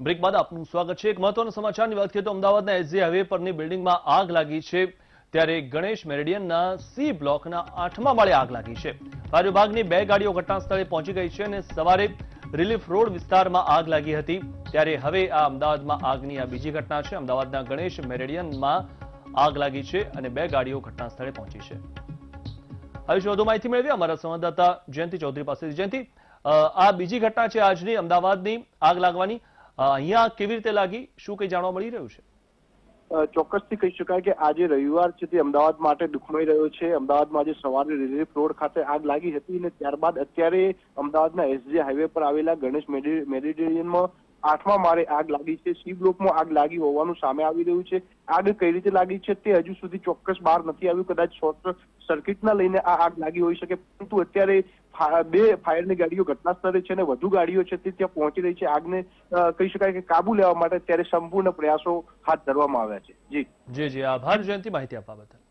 Break બાદ આપનું સ્વાગત છે. એક મહત્વના સમાચારની વાત કરીએ તો અમદાવાદના એસજી હાઈવે પરની બિલ્ડિંગમાં આગ લાગી છે. ત્યારે ગણેશ મેરેડિયનના સી બ્લોકના આઠમા માળે આગ લાગી છે. ફાયર વિભાગની બે ગાડીઓ ઘટનાસ્થળે પહોંચી ગઈ છે અને સવારે રિલીફ રોડ વિસ્તારમાં આગ લાગી હતી. ત્યારે હવે આ અમદાવાદમાં આગની આ બીજી ઘટના છે. અમદાવાદના ગણેશ મેરેડિયનમાં આગ લાગી છે અને બે ગાડીઓ ઘટના સ્થળે પહોંચી છે. હવે વધુ માહિતી મેળવી અમારા સંવાદદાતા જયંતિ ચૌધરી પાસેથી. જયંતિ આ બીજી ઘટના છે આજની અમદાવાદની આગ લાગવાની. અહીંયા કેવી રીતે લાગી? શું કંઈ જાણવા મળી રહ્યું છે? ચોક્કસથી કહી શકાય કે આજે રવિવાર છે તે અમદાવાદ માટે દુખમય રહ્યો છે. અમદાવાદમાં આજે સવારે રિલીફ રોડ ખાતે આગ લાગી હતી અને ત્યારબાદ અત્યારે અમદાવાદના એસજી હાઈવે પર આવેલા ગણેશ મેડી- મેડિટેરિયનમાં આઠમા માળે આગ લાગી છે. સી બ્લોકમાં આગ લાગી હોવાનું સામે આવી રહ્યું છે. આગ કઈ રીતે લાગી છે તે હજુ સુધી ચોક્કસ બહાર નથી આવ્યું. કદાચ શોર્ટ સર્કિટના લઈને આ આગ લાગી હોઈ શકે. પરંતુ અત્યારે બે ફાયરની ગાડીઓ ઘટના સ્થળે છે અને વધુ ગાડીઓ છે તે ત્યાં પહોંચી રહી છે. આગને કહી શકાય કે કાબુ લેવા માટે ત્યારે સંપૂર્ણ પ્રયાસો હાથ ધરવામાં આવ્યા છે. જી. જી જી. આભાર. જયંતિ માહિતી આપવા બદલ.